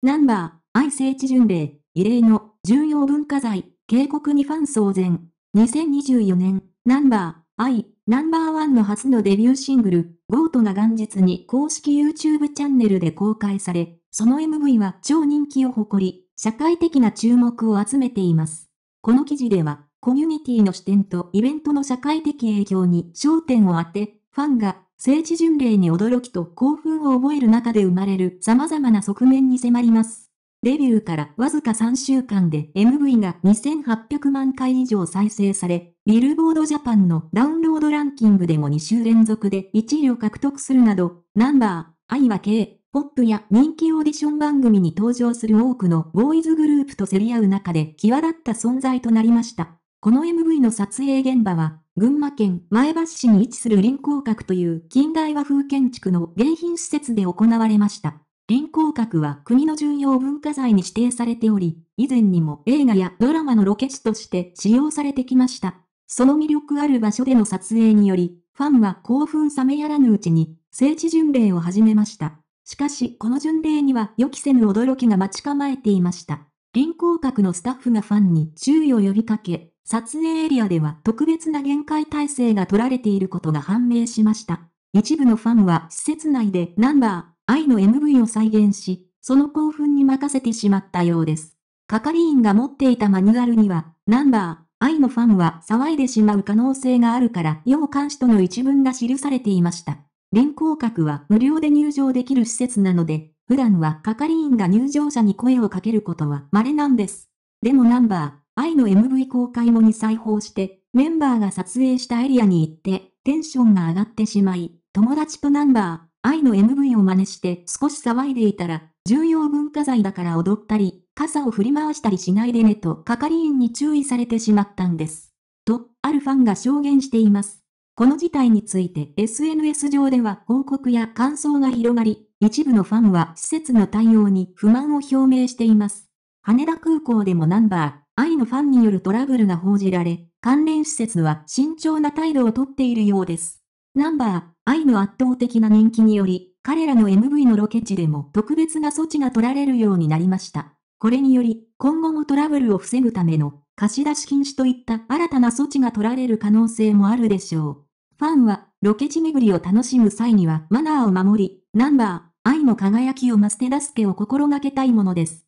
ナンバー、愛聖地巡礼、異例の重要文化財、警告にファン騒然。2024年、ナンバー、愛、ナンバーワンの初のデビューシングル、ゴートが元日に公式 YouTube チャンネルで公開され、その MV は超人気を誇り、社会的な注目を集めています。この記事では、コミュニティの視点とイベントの社会的影響に焦点を当て、ファンが聖地巡礼に驚きと興奮を覚える中で生まれる様々な側面に迫ります。デビューからわずか3週間で MV が2800万回以上再生され、ビルボードジャパンのダウンロードランキングでも2週連続で1位を獲得するなど、ナンバー、愛は K、ポップや人気オーディション番組に登場する多くのボーイズグループと競り合う中で際立った存在となりました。この MV の撮影現場は、群馬県前橋市に位置する臨港閣という近代和風建築の迎賓施設で行われました。臨港閣は国の重要文化財に指定されており、以前にも映画やドラマのロケ地として使用されてきました。その魅力ある場所での撮影により、ファンは興奮冷めやらぬうちに、聖地巡礼を始めました。しかし、この巡礼には予期せぬ驚きが待ち構えていました。臨港閣のスタッフがファンに注意を呼びかけ、撮影エリアでは特別な限界体制が取られていることが判明しました。一部のファンは施設内でナンバー、愛の MV を再現し、その興奮に任せてしまったようです。係員が持っていたマニュアルには、ナンバー、愛のファンは騒いでしまう可能性があるから、要監視との一文が記されていました。臨港閣は無料で入場できる施設なので、普段は係員が入場者に声をかけることは稀なんです。でもナンバー、愛の MV 公開後に再訪して、メンバーが撮影したエリアに行って、テンションが上がってしまい、友達とナンバー、愛の MV を真似して少し騒いでいたら、重要文化財だから踊ったり、傘を振り回したりしないでねと係員に注意されてしまったんです。と、あるファンが証言しています。この事態について SNS 上では報告や感想が広がり、一部のファンは施設の対応に不満を表明しています。羽田空港でもナンバー、愛のファンによるトラブルが報じられ、関連施設は慎重な態度をとっているようです。ナンバー、愛の圧倒的な人気により、彼らの MV のロケ地でも特別な措置が取られるようになりました。これにより、今後もトラブルを防ぐための貸し出し禁止といった新たな措置が取られる可能性もあるでしょう。ファンは、ロケ地巡りを楽しむ際にはマナーを守り、ナンバー、愛の輝きを増して出すけを心がけたいものです。